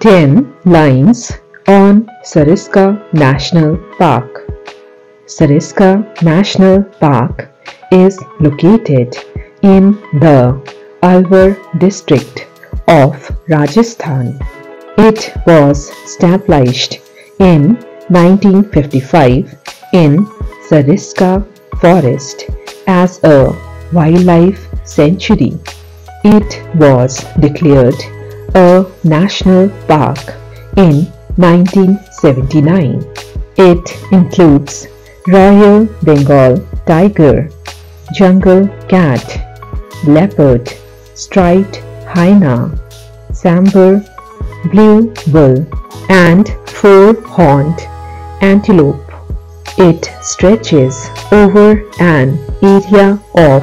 10 lines on Sariska National Park. Sariska National Park is located in the Alwar district of Rajasthan. It was established in 1955 in Sariska Forest as a wildlife sanctuary. It was declared a national park in 1979. It includes Royal Bengal tiger, jungle cat, leopard, striped hyena, sambar, blue bull, and four-horned antelope. It stretches over an area of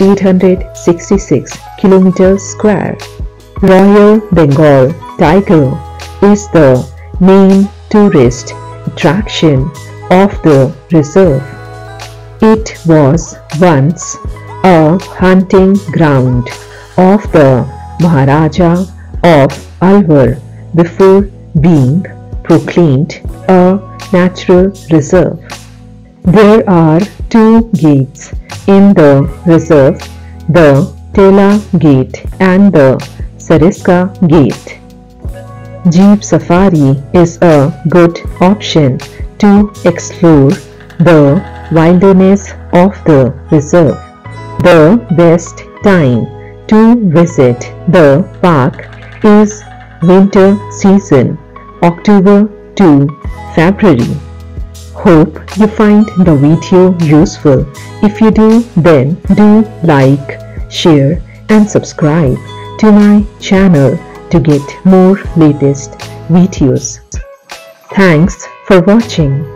866 km square. Royal Bengal tiger is the main tourist attraction of the reserve. It was once a hunting ground of the Maharaja of Alwar before being proclaimed a natural reserve. There are two gates in the reserve, the Tela Gate and the Sariska Gate. Jeep Safari is a good option to explore the wilderness of the reserve. The best time to visit the park is winter season, October to February. Hope you find the video useful. If you do, then do like, share and subscribe to my channel to get more latest videos. Thanks for watching.